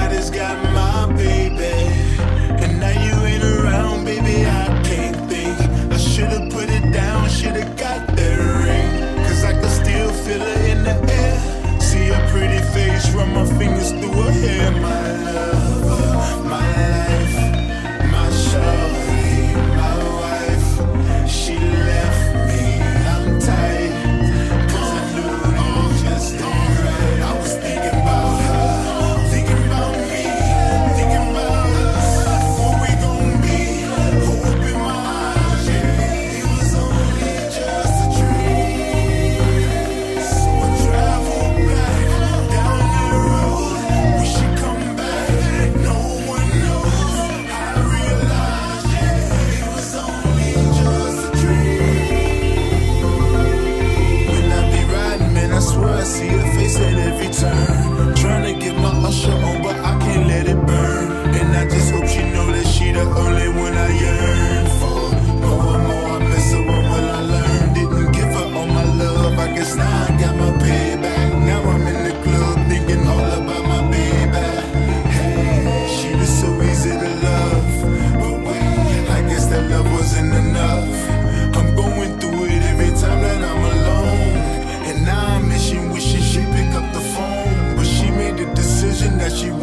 Everybody's got me.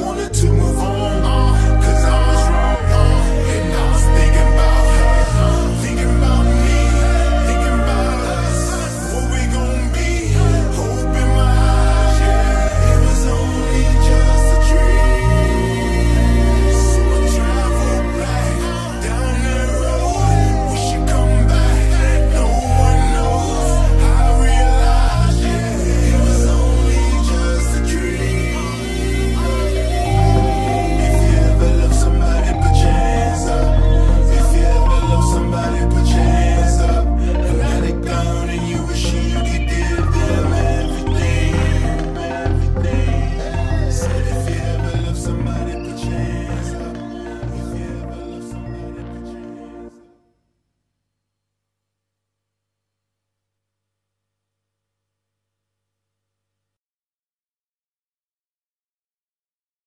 wanted to